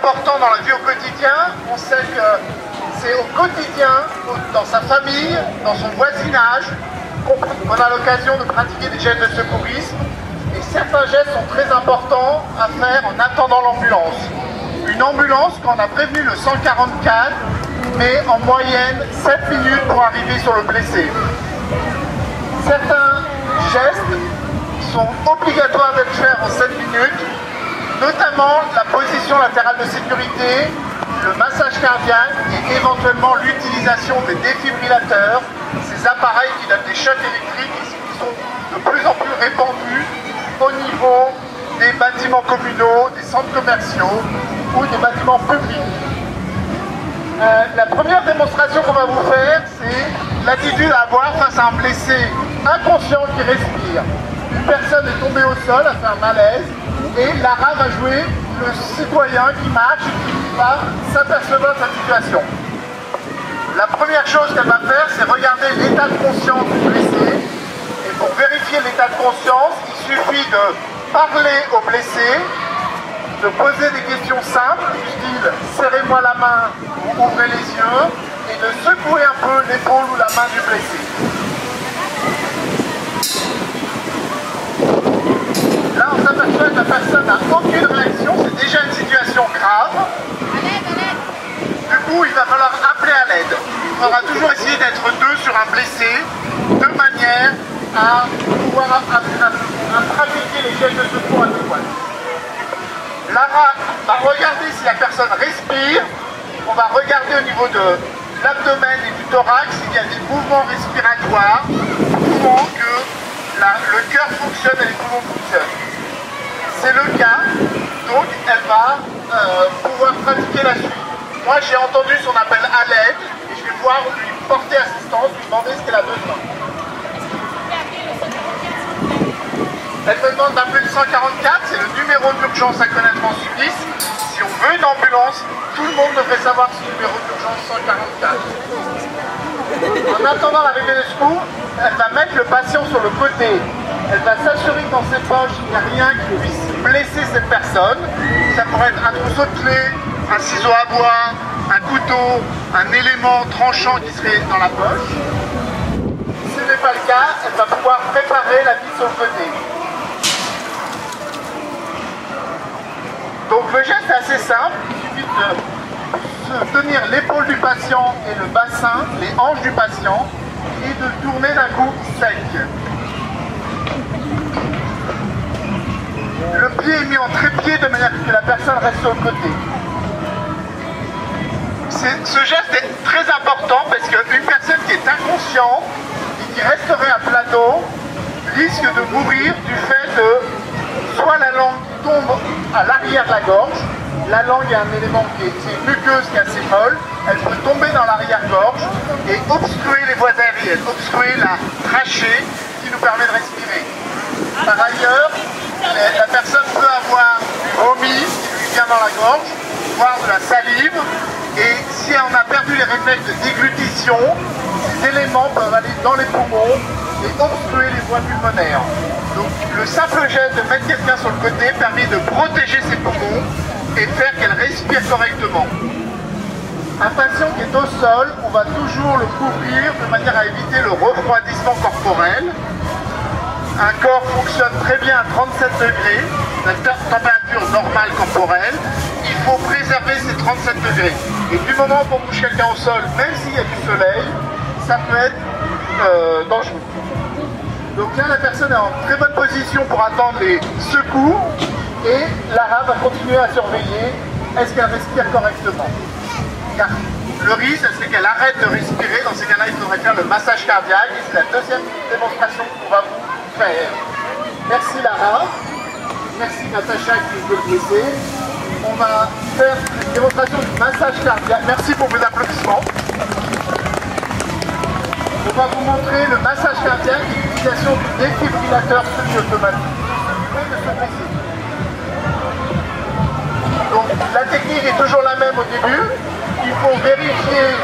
Importants dans la vie au quotidien. On sait que c'est au quotidien, dans sa famille, dans son voisinage, qu'on a l'occasion de pratiquer des gestes de secourisme. Et certains gestes sont très importants à faire en attendant l'ambulance. Une ambulance, quand on a prévenu le 144, met en moyenne 7 minutes pour arriver sur le blessé. Certains gestes sont obligatoires d'être faits en 7 minutes, notamment la position latérale de sécurité, le massage cardiaque et éventuellement l'utilisation des défibrillateurs, ces appareils qui donnent des chocs électriques et qui sont de plus en plus répandus au niveau des bâtiments communaux, des centres commerciaux ou des bâtiments publics. Euh, la première démonstration qu'on va vous faire, c'est l'attitude à avoir face à un blessé inconscient qui respire. Personne est tombée au sol, fait un malaise, et Lara va jouer le citoyen qui marche qui va s'apercevoir de sa situation. La première chose qu'elle va faire, c'est regarder l'état de conscience du blessé. Et pour vérifier l'état de conscience, il suffit de parler au blessé, de poser des questions simples, du style serrez-moi la main ou ouvrez les yeux, et de secouer un peu l'épaule ou la main du blessé. Là, on s'aperçoit la personne n'a aucune réaction, c'est déjà une situation grave. Du coup, il va falloir appeler à l'aide. Il faudra toujours essayer d'être deux sur un blessé, de manière à pouvoir à, à- à pratiquer les gestes de secours adéquats. Lara va regarder si la personne respire. On va regarder au niveau de l'abdomen et du thorax s'il y a des mouvements respiratoires prouvant que le cœur fonctionne et les poumons fonctionnent. C'est le cas, donc elle va euh, pouvoir pratiquer la suite. Moi j'ai entendu son appel à l'aide et je vais pouvoir lui porter assistance, lui demander ce qu'elle a besoin. Elle me demande d'appeler le 144, c'est le numéro d'urgence à connaître en Suisse. Si on veut une ambulance, tout le monde devrait savoir ce numéro d'urgence 144. En attendant l'arrivée des secours, elle va mettre le patient sur le côté. Elle va s'assurer dans ses poches, il n'y a rien qui puisse blesser cette personne. Ça pourrait être un trousseau de clés, un ciseau à bois, un couteau, un élément tranchant qui serait dans la poche. Si ce n'est pas le cas, elle va pouvoir préparer la vie côté. Donc le geste est assez simple, il suffit de tenir l'épaule du patient et le bassin, les hanches du patient, et de tourner d'un coup sec. Le pied est mis en trépied de manière que la personne reste sur le côté. Ce geste est très important parce qu'une personne qui est inconsciente et qui resterait à plat risque de mourir du fait de soit la langue tombe à l'arrière de la gorge, la langue est un élément qui est, une muqueuse qui est assez molle, elle peut tomber dans l'arrière-gorge et obstruer les voies aériennes, obstruer la trachée qui nous permet de respirer. Par ailleurs, la personne peut avoir du vomi qui lui vient dans la gorge, voire de la salive, et si on a perdu les réflexes de déglutition, ces éléments peuvent aller dans les poumons et obstruer les voies pulmonaires. Donc le simple geste de mettre quelqu'un sur le côté permet de protéger ses poumons et faire qu'elle respire correctement. Un patient qui est au sol, on va toujours le couvrir de manière à éviter le refroidissement corporel. Un corps fonctionne très bien à 37 degrés, la température normale corporelle. Il faut préserver ces 37 degrés. Et du moment où on couche quelqu'un au sol, même s'il y a du soleil, ça peut être euh, dangereux. Donc là, la personne est en très bonne position pour attendre les secours et Lara va continuer à surveiller est-ce qu'elle respire correctement. Car le risque, c'est qu'elle arrête de respirer. Dans ces cas-là, il faudrait faire le massage cardiaque et c'est la deuxième démonstration qu'on va vous Merci Lara. Merci Natacha qui nous le blesser. On va faire une démonstration du massage cardiaque. Merci pour vos applaudissements. On va vous montrer le massage cardiaque et l'utilisation du défibrillateur semi-automatique. Donc la technique est toujours la même au début. Il faut vérifier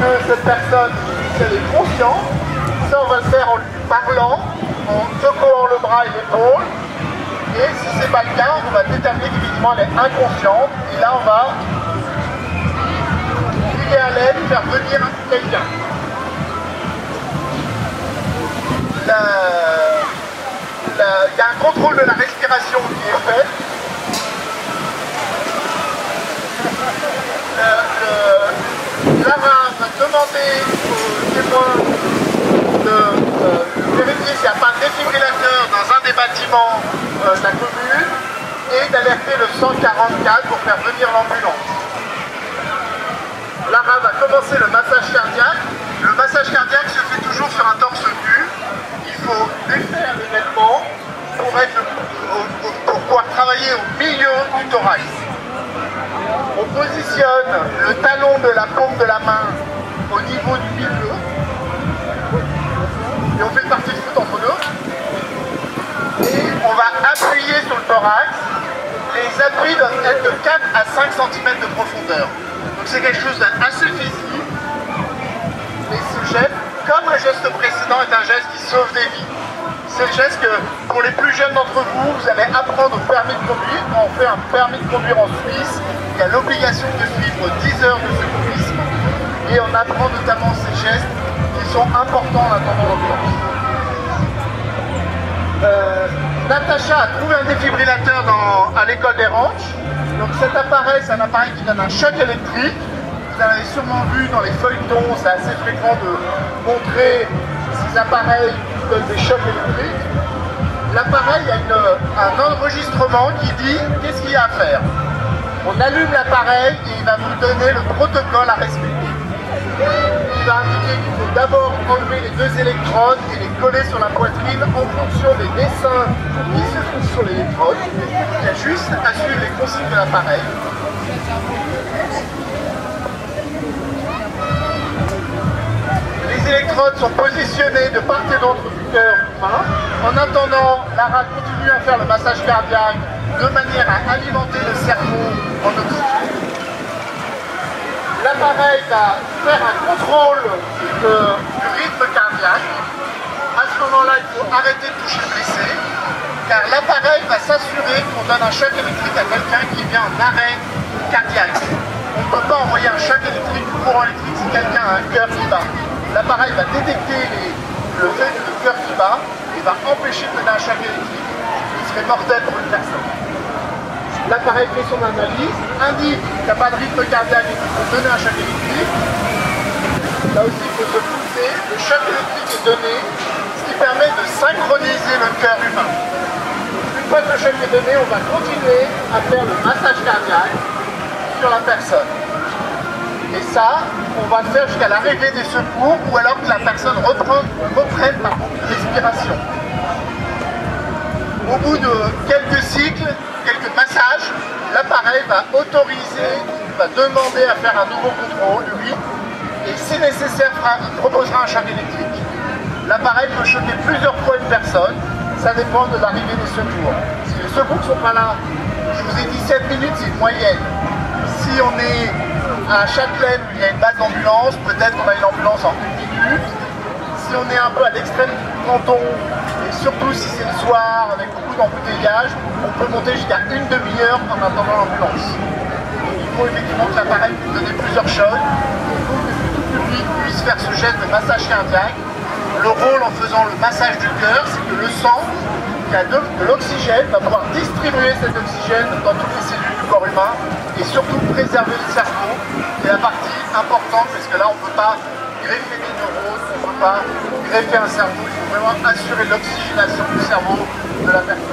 que cette personne est consciente. Ça on va le faire en lui parlant, en secouant le bras et l'épaule. Et si ce n'est pas le cas, on va déterminer qu'évidemment elle est inconsciente. Et là on va filer à l'aide, faire venir quelqu'un. il y a un contrôle de la respiration qui est fait. Lara va demander aux témoins de vérifier s'il n'y a pas un défibrillateur euh, la commune et d'alerter le 144 pour faire venir l'ambulance. Lara va commencer le massage cardiaque. Le massage cardiaque se fait toujours sur un torse nu faut défaire l'événement pour, pour pouvoir travailler au milieu du thorax. On positionne le talon de la paume de la main au niveau du milieu Doivent de 4 à 5 cm de profondeur. Donc c'est quelque chose d'assez physique. Et ce geste comme le geste précédent est un geste qui sauve des vies. C'est le geste que, pour les plus jeunes d'entre vous, vous allez apprendre au permis de conduire. Quand on fait un permis de conduire en Suisse, il y a l'obligation de suivre 10 heures de secourisme et on apprend notamment ces gestes qui sont importants en attendant l'ambulance. Euh, Natacha a trouvé un défibrillateur à l'école des ranches. Donc cet appareil, c'est un appareil qui donne un choc électrique vous avez sûrement vu dans les feuilletons, c'est assez fréquent de montrer ces appareils qui donnent des chocs électriques. L'appareil a un enregistrement qui dit qu'est-ce qu'il y a à faire. On allume l'appareil et il va vous donner le protocole à respecter. Qu'il faut d'abord enlever les deux électrodes et les coller sur la poitrine en fonction des dessins qui se font sur l'électrode. Il y a juste à suivre les consignes de l'appareil. les électrodes sont positionnées de part et d'autre du cœur humain. En attendant, Lara continue à faire le massage cardiaque de manière à alimenter le cerveau en oxygène. L'appareil va faire un contrôle du rythme cardiaque. À ce moment-là, il faut arrêter de toucher le blessé, car l'appareil va s'assurer qu'on donne un choc électrique à quelqu'un qui vient en arrêt cardiaque. On ne peut pas envoyer un choc électrique ou courant électrique si quelqu'un a un cœur qui bat l'appareil va détecter le fait que le cœur qui bat et va empêcher de donner un choc électrique qui serait mortel pour une personne. L'appareil fait son analyse, indique qu'il n'y a pas de rythme cardiaque et qu'il faut donner un choc électrique. Là aussi, il faut se pousser, le choc électrique est donné, ce qui permet de synchroniser le cœur humain. Une fois que le choc est donné, on va continuer à faire le massage cardiaque sur la personne. Et ça, on va le faire jusqu'à l'arrivée des secours ou alors que la personne reprenne, va autoriser, va demander à faire un nouveau contrôle, lui, et si nécessaire, proposera un choc électrique. L'appareil peut choquer plusieurs fois une personne, ça dépend de l'arrivée des secours. Si les secours ne sont pas là, je vous ai dit 7 minutes, c'est une moyenne. Si on est à Châtelaine où il y a une base d'ambulance, peut-être qu'on a une ambulance en une minute. Si on est un peu à l'extrême canton, et surtout si c'est le soir beaucoup d'embouteillage, on peut monter jusqu'à une demi-heure en attendant l'ambulance. Il faut effectivement que l'appareil puisse donner plusieurs chocs. Il que tout public puisse faire ce geste de massage cardiaque. Le rôle en faisant le massage du cœur, c'est que le sang qui a de, l'oxygène va pouvoir distribuer cet oxygène dans toutes les cellules du corps humain et surtout préserver le cerveau, qui est la partie importante, parce que là on ne peut pas greffer des neurones, on ne peut pas greffer un cerveau, il faut vraiment assurer l'oxygénation du cerveau de la personne.